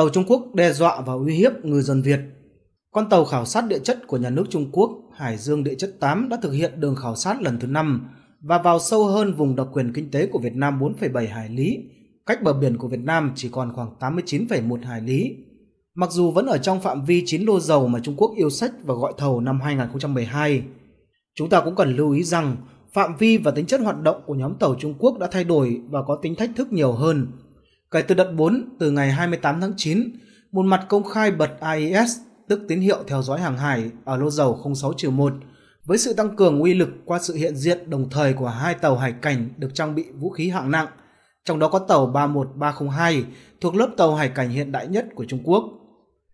Tàu Trung Quốc đe dọa và uy hiếp ngư dân Việt. Con tàu khảo sát địa chất của nhà nước Trung Quốc Hải Dương Địa chất 8 đã thực hiện đường khảo sát lần thứ 5 và vào sâu hơn vùng độc quyền kinh tế của Việt Nam 4,7 hải lý, cách bờ biển của Việt Nam chỉ còn khoảng 89,1 hải lý. Mặc dù vẫn ở trong phạm vi 9 lô dầu mà Trung Quốc yêu sách và gọi thầu năm 2012, chúng ta cũng cần lưu ý rằng phạm vi và tính chất hoạt động của nhóm tàu Trung Quốc đã thay đổi và có tính thách thức nhiều hơn. Kể từ đợt 4, từ ngày 28 tháng 9, một mặt công khai bật AIS, tức tín hiệu theo dõi hàng hải ở lô dầu 06-1, với sự tăng cường uy lực qua sự hiện diện đồng thời của hai tàu hải cảnh được trang bị vũ khí hạng nặng, trong đó có tàu 31302 thuộc lớp tàu hải cảnh hiện đại nhất của Trung Quốc.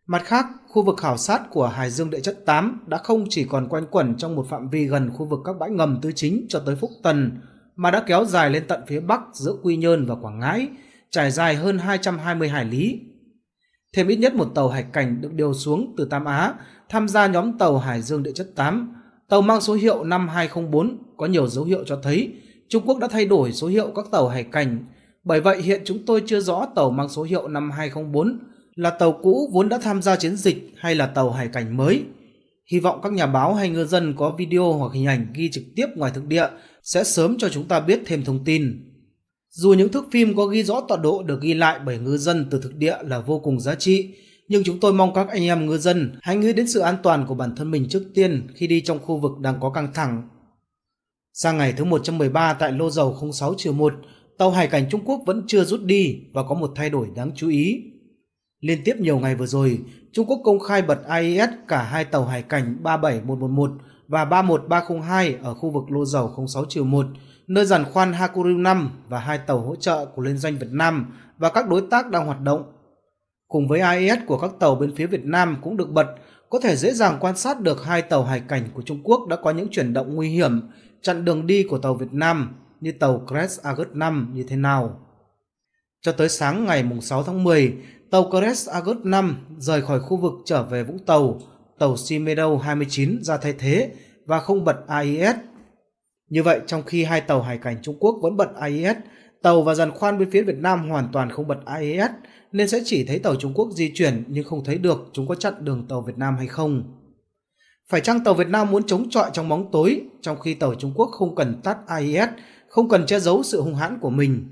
Mặt khác, khu vực khảo sát của Hải Dương Địa chất 8 đã không chỉ còn quanh quẩn trong một phạm vi gần khu vực các bãi ngầm tư chính cho tới Phúc Tần, mà đã kéo dài lên tận phía bắc giữa Quy Nhơn và Quảng Ngãi, trải dài hơn 220 hải lý. Thêm ít nhất một tàu hải cảnh được điều xuống từ Tam Á, tham gia nhóm tàu Hải Dương Địa chất 8. Tàu mang số hiệu 5204 có nhiều dấu hiệu cho thấy Trung Quốc đã thay đổi số hiệu các tàu hải cảnh. Bởi vậy, hiện chúng tôi chưa rõ tàu mang số hiệu 5204 là tàu cũ vốn đã tham gia chiến dịch hay là tàu hải cảnh mới. Hy vọng các nhà báo hay ngư dân có video hoặc hình ảnh ghi trực tiếp ngoài thực địa sẽ sớm cho chúng ta biết thêm thông tin. Dù những thước phim có ghi rõ tọa độ được ghi lại bởi ngư dân từ thực địa là vô cùng giá trị, nhưng chúng tôi mong các anh em ngư dân hãy nghĩ đến sự an toàn của bản thân mình trước tiên khi đi trong khu vực đang có căng thẳng. Sang ngày thứ 113 tại lô dầu 06-1, tàu hải cảnh Trung Quốc vẫn chưa rút đi và có một thay đổi đáng chú ý. Liên tiếp nhiều ngày vừa rồi, Trung Quốc công khai bật AIS cả hai tàu hải cảnh 37111 và 31302 ở khu vực lô dầu 06-1, nơi giàn khoan Hakuryu 5 và hai tàu hỗ trợ của Liên doanh Việt Nam và các đối tác đang hoạt động. Cùng với AIS của các tàu bên phía Việt Nam cũng được bật, có thể dễ dàng quan sát được hai tàu hải cảnh của Trung Quốc đã có những chuyển động nguy hiểm chặn đường đi của tàu Việt Nam như tàu Crest August 5 như thế nào. Cho tới sáng ngày 6 tháng 10, tàu Crest August 5 rời khỏi khu vực trở về Vũng Tàu, tàu Sea Meadow 29 ra thay thế và không bật AIS. Như vậy, trong khi hai tàu hải cảnh Trung Quốc vẫn bật AIS, tàu và dàn khoan bên phía Việt Nam hoàn toàn không bật AIS, nên sẽ chỉ thấy tàu Trung Quốc di chuyển nhưng không thấy được chúng có chặn đường tàu Việt Nam hay không. Phải chăng tàu Việt Nam muốn chống chọi trong bóng tối, trong khi tàu Trung Quốc không cần tắt AIS, không cần che giấu sự hung hãn của mình?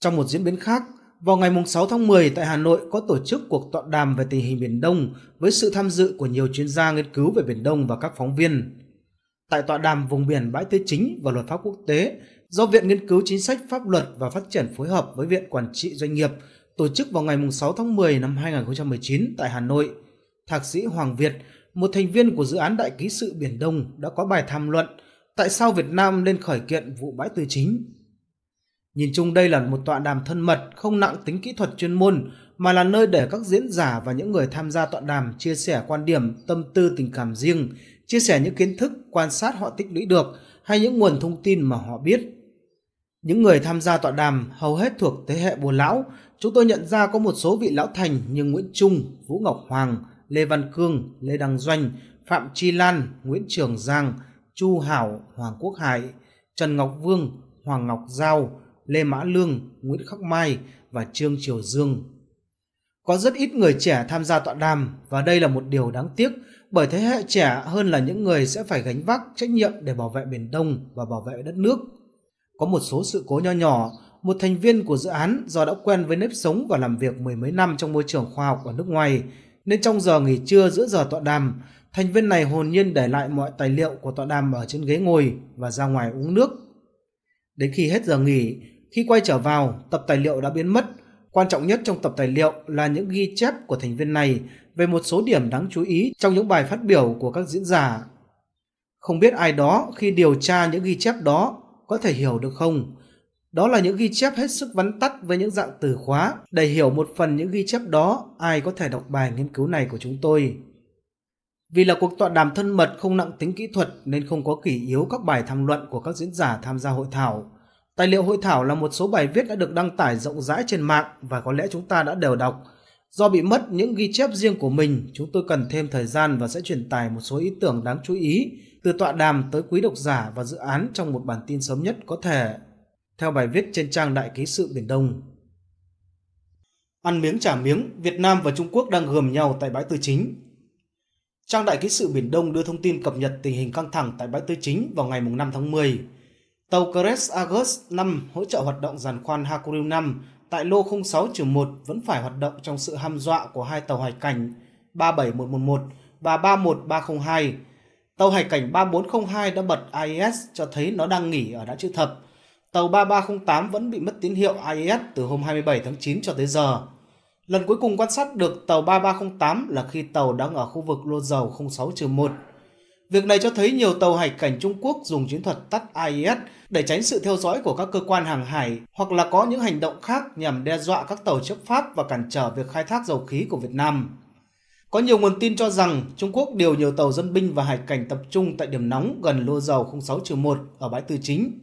Trong một diễn biến khác, vào ngày 6 tháng 10 tại Hà Nội có tổ chức cuộc tọa đàm về tình hình Biển Đông với sự tham dự của nhiều chuyên gia nghiên cứu về Biển Đông và các phóng viên. Tại tọa đàm vùng biển bãi tư chính và luật pháp quốc tế do Viện Nghiên cứu Chính sách Pháp luật và Phát triển phối hợp với Viện Quản trị Doanh nghiệp tổ chức vào ngày 6 tháng 10 năm 2019 tại Hà Nội, Thạc sĩ Hoàng Việt, một thành viên của dự án Đại ký sự Biển Đông đã có bài tham luận tại sao Việt Nam nên khởi kiện vụ bãi tư chính. Nhìn chung đây là một tọa đàm thân mật, không nặng tính kỹ thuật chuyên môn, mà là nơi để các diễn giả và những người tham gia tọa đàm chia sẻ quan điểm, tâm tư tình cảm riêng, chia sẻ những kiến thức, quan sát họ tích lũy được hay những nguồn thông tin mà họ biết. Những người tham gia tọa đàm hầu hết thuộc thế hệ bồ lão, chúng tôi nhận ra có một số vị lão thành như Nguyễn Trung, Vũ Ngọc Hoàng, Lê Văn Cương, Lê Đăng Doanh, Phạm Chi Lan, Nguyễn Trường Giang, Chu Hảo, Hoàng Quốc Hải, Trần Ngọc Vương, Hoàng Ngọc Giao, Lê Mã Lương, Nguyễn Khắc Mai và Trương Triều Dương. Có rất ít người trẻ tham gia tọa đàm và đây là một điều đáng tiếc bởi thế hệ trẻ hơn là những người sẽ phải gánh vác trách nhiệm để bảo vệ Biển Đông và bảo vệ đất nước. Có một số sự cố nho nhỏ, một thành viên của dự án do đã quen với nếp sống và làm việc mười mấy năm trong môi trường khoa học ở nước ngoài, nên trong giờ nghỉ trưa giữa giờ tọa đàm, thành viên này hồn nhiên để lại mọi tài liệu của tọa đàm ở trên ghế ngồi và ra ngoài uống nước. Đến khi hết giờ nghỉ, khi quay trở vào, tập tài liệu đã biến mất. Quan trọng nhất trong tập tài liệu là những ghi chép của thành viên này về một số điểm đáng chú ý trong những bài phát biểu của các diễn giả. Không biết ai đó khi điều tra những ghi chép đó có thể hiểu được không? Đó là những ghi chép hết sức vắn tắt với những dạng từ khóa. Để hiểu một phần những ghi chép đó, ai có thể đọc bài nghiên cứu này của chúng tôi. Vì là cuộc tọa đàm thân mật không nặng tính kỹ thuật nên không có kỷ yếu các bài tham luận của các diễn giả tham gia hội thảo. Tài liệu hội thảo là một số bài viết đã được đăng tải rộng rãi trên mạng và có lẽ chúng ta đã đều đọc. Do bị mất những ghi chép riêng của mình, chúng tôi cần thêm thời gian và sẽ truyền tải một số ý tưởng đáng chú ý từ tọa đàm tới quý độc giả và dự án trong một bản tin sớm nhất có thể. Theo bài viết trên trang Đại ký sự Biển Đông. Ăn miếng trả miếng, Việt Nam và Trung Quốc đang gườm nhau tại bãi tư chính. Trang Đại ký sự Biển Đông đưa thông tin cập nhật tình hình căng thẳng tại bãi tư chính vào ngày 5 tháng 10. Tàu Cres Argus 5 hỗ trợ hoạt động giàn khoan Hakuryu 5 tại lô 06-1 vẫn phải hoạt động trong sự hăm dọa của hai tàu hải cảnh 37111 và 31302. Tàu hải cảnh 3402 đã bật AIS cho thấy nó đang nghỉ ở đã chữ thập. Tàu 3308 vẫn bị mất tín hiệu AIS từ hôm 27 tháng 9 cho tới giờ. Lần cuối cùng quan sát được tàu 3308 là khi tàu đang ở khu vực lô dầu 06-1. Việc này cho thấy nhiều tàu hải cảnh Trung Quốc dùng chiến thuật tắt AIS để tránh sự theo dõi của các cơ quan hàng hải hoặc là có những hành động khác nhằm đe dọa các tàu chấp pháp và cản trở việc khai thác dầu khí của Việt Nam. Có nhiều nguồn tin cho rằng Trung Quốc điều nhiều tàu dân binh và hải cảnh tập trung tại điểm nóng gần lô dầu 06-1 ở bãi tư chính.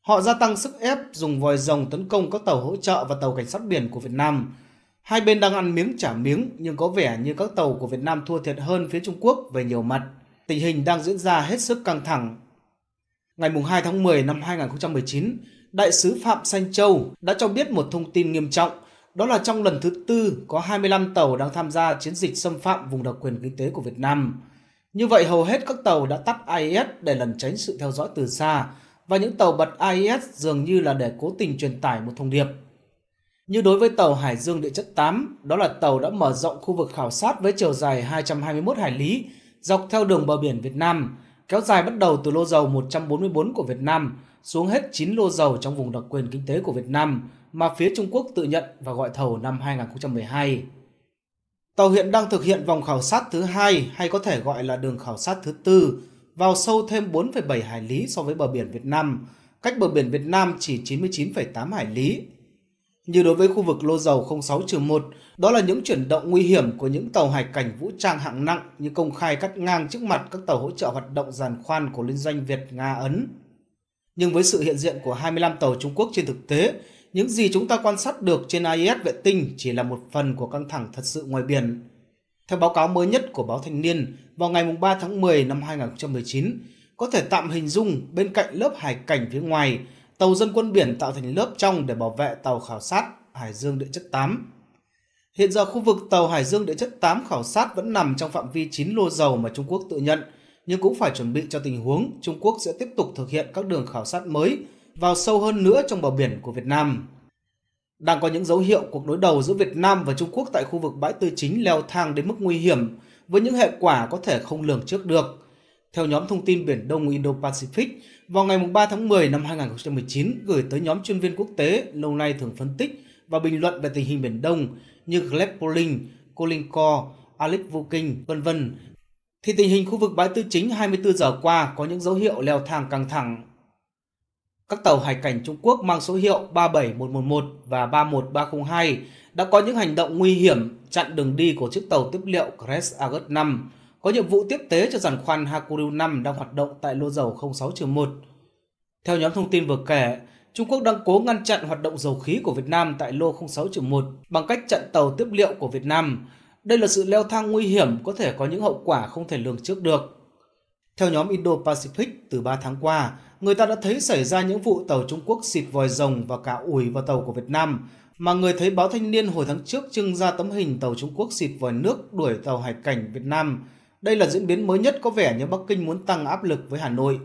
Họ gia tăng sức ép dùng vòi rồng tấn công các tàu hỗ trợ và tàu cảnh sát biển của Việt Nam. Hai bên đang ăn miếng trả miếng nhưng có vẻ như các tàu của Việt Nam thua thiệt hơn phía Trung Quốc về nhiều mặt. Tình hình đang diễn ra hết sức căng thẳng. Ngày 2 tháng 10 năm 2019, Đại sứ Phạm Xanh Châu đã cho biết một thông tin nghiêm trọng – đó là trong lần thứ tư có 25 tàu đang tham gia chiến dịch xâm phạm vùng đặc quyền kinh tế của Việt Nam. Như vậy hầu hết các tàu đã tắt AIS để lẩn tránh sự theo dõi từ xa và những tàu bật AIS dường như là để cố tình truyền tải một thông điệp. Như đối với tàu Hải Dương địa chất 8, đó là tàu đã mở rộng khu vực khảo sát với chiều dài 221 hải lý dọc theo đường bờ biển Việt Nam, kéo dài bắt đầu từ lô dầu 144 của Việt Nam xuống hết 9 lô dầu trong vùng đặc quyền kinh tế của Việt Nam mà phía Trung Quốc tự nhận và gọi thầu năm 2012. Tàu hiện đang thực hiện vòng khảo sát thứ hai hay có thể gọi là đường khảo sát thứ tư, vào sâu thêm 4,7 hải lý so với bờ biển Việt Nam, cách bờ biển Việt Nam chỉ 99,8 hải lý. Như đối với khu vực lô dầu 06-1, đó là những chuyển động nguy hiểm của những tàu hải cảnh vũ trang hạng nặng như công khai cắt ngang trước mặt các tàu hỗ trợ hoạt động giàn khoan của liên doanh Việt Nga Ấn. Nhưng với sự hiện diện của 25 tàu Trung Quốc trên thực tế, những gì chúng ta quan sát được trên AIS vệ tinh chỉ là một phần của căng thẳng thật sự ngoài biển. Theo báo cáo mới nhất của báo Thanh niên, vào ngày 3 tháng 10 năm 2019, có thể tạm hình dung bên cạnh lớp hải cảnh phía ngoài, tàu dân quân biển tạo thành lớp trong để bảo vệ tàu khảo sát Hải Dương địa chất 8. Hiện giờ khu vực tàu Hải Dương địa chất 8 khảo sát vẫn nằm trong phạm vi 9 lô dầu mà Trung Quốc tự nhận, nhưng cũng phải chuẩn bị cho tình huống Trung Quốc sẽ tiếp tục thực hiện các đường khảo sát mới vào sâu hơn nữa trong bờ biển của Việt Nam. Đang có những dấu hiệu cuộc đối đầu giữa Việt Nam và Trung Quốc tại khu vực bãi tư chính leo thang đến mức nguy hiểm với những hệ quả có thể không lường trước được. Theo nhóm thông tin Biển Đông Indo-Pacific, vào ngày 3 tháng 10 năm 2019 gửi tới nhóm chuyên viên quốc tế lâu nay thường phân tích và bình luận về tình hình Biển Đông như Gleb Polling, Colin Core, Alex Vukin vân vân, thì tình hình khu vực bãi tư chính 24 giờ qua có những dấu hiệu leo thang căng thẳng. Các tàu hải cảnh Trung Quốc mang số hiệu 37111 và 31302 đã có những hành động nguy hiểm chặn đường đi của chiếc tàu tiếp liệu Crest August 5, có nhiệm vụ tiếp tế cho giàn khoan Hakuryu 5 đang hoạt động tại lô dầu 06-1. Theo nhóm thông tin vừa kể, Trung Quốc đang cố ngăn chặn hoạt động dầu khí của Việt Nam tại lô 06-1 bằng cách chặn tàu tiếp liệu của Việt Nam. Đây là sự leo thang nguy hiểm có thể có những hậu quả không thể lường trước được. Theo nhóm Indo-Pacific, từ 3 tháng qua, người ta đã thấy xảy ra những vụ tàu Trung Quốc xịt vòi rồng và cả ủi vào tàu của Việt Nam, mà người thấy báo thanh niên hồi tháng trước trưng ra tấm hình tàu Trung Quốc xịt vòi nước đuổi tàu hải cảnh Việt Nam. Đây là diễn biến mới nhất có vẻ như Bắc Kinh muốn tăng áp lực với Hà Nội.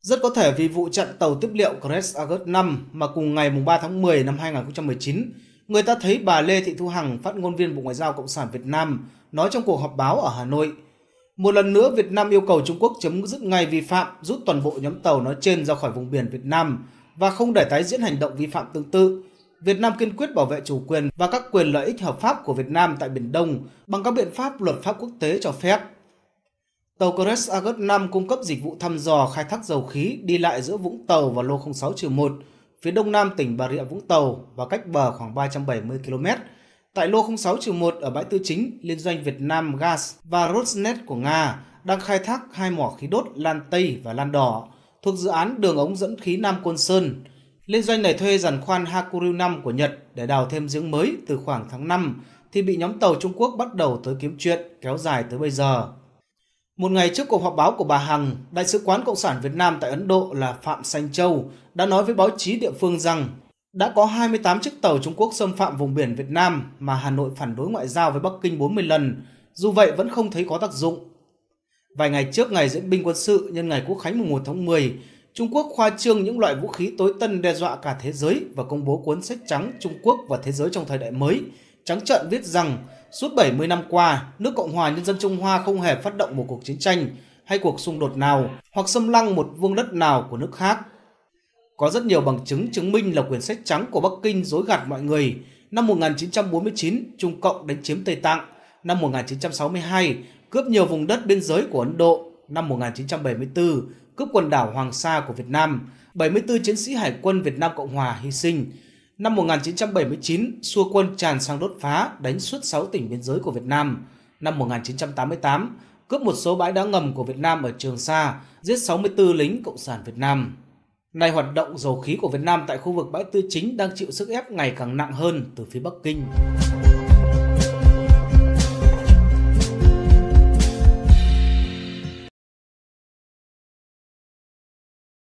Rất có thể vì vụ chặn tàu tiếp liệu Crest August 5 mà cùng ngày 3 tháng 10 năm 2019, người ta thấy bà Lê Thị Thu Hằng, phát ngôn viên Bộ Ngoại giao Cộng sản Việt Nam, nói trong cuộc họp báo ở Hà Nội – một lần nữa, Việt Nam yêu cầu Trung Quốc chấm dứt ngay vi phạm, rút toàn bộ nhóm tàu nói trên ra khỏi vùng biển Việt Nam và không để tái diễn hành động vi phạm tương tự. Việt Nam kiên quyết bảo vệ chủ quyền và các quyền lợi ích hợp pháp của Việt Nam tại Biển Đông bằng các biện pháp luật pháp quốc tế cho phép. Tàu Crest Argus 5 cung cấp dịch vụ thăm dò khai thác dầu khí đi lại giữa Vũng Tàu và lô 06-1, phía đông nam tỉnh Bà Rịa Vũng Tàu và cách bờ khoảng 370 km Tại lô 06-1 ở bãi tư chính, Liên doanh Việt Nam Gas và Rosneft của Nga đang khai thác hai mỏ khí đốt Lan Tây và Lan Đỏ thuộc dự án đường ống dẫn khí Nam Côn Sơn. Liên doanh này thuê giàn khoan Hakuryu 5 của Nhật để đào thêm giếng mới từ khoảng tháng 5 thì bị nhóm tàu Trung Quốc bắt đầu tới kiếm chuyện kéo dài tới bây giờ. Một ngày trước cuộc họp báo của bà Hằng, Đại sứ quán Cộng sản Việt Nam tại Ấn Độ là Phạm Sanh Châu đã nói với báo chí địa phương rằng Đã có 28 chiếc tàu Trung Quốc xâm phạm vùng biển Việt Nam mà Hà Nội phản đối ngoại giao với Bắc Kinh 40 lần, dù vậy vẫn không thấy có tác dụng. Vài ngày trước ngày diễn binh quân sự nhân ngày Quốc khánh mùng 1 tháng 10, Trung Quốc khoa trương những loại vũ khí tối tân đe dọa cả thế giới và công bố cuốn sách trắng Trung Quốc và thế giới trong thời đại mới. Trắng trợn viết rằng suốt 70 năm qua, nước Cộng hòa Nhân dân Trung Hoa không hề phát động một cuộc chiến tranh hay cuộc xung đột nào hoặc xâm lăng một vương đất nào của nước khác. Có rất nhiều bằng chứng chứng minh là quyển sách trắng của Bắc Kinh dối gạt mọi người. Năm 1949, Trung Cộng đánh chiếm Tây Tạng. Năm 1962, cướp nhiều vùng đất biên giới của Ấn Độ. Năm 1974, cướp quần đảo Hoàng Sa của Việt Nam. 74 chiến sĩ Hải quân Việt Nam Cộng Hòa hy sinh. Năm 1979, xua quân tràn sang đốt phá, đánh suốt 6 tỉnh biên giới của Việt Nam. Năm 1988, cướp một số bãi đá ngầm của Việt Nam ở Trường Sa, giết 64 lính Cộng sản Việt Nam. Nay hoạt động dầu khí của Việt Nam tại khu vực bãi tư chính đang chịu sức ép ngày càng nặng hơn từ phía Bắc Kinh.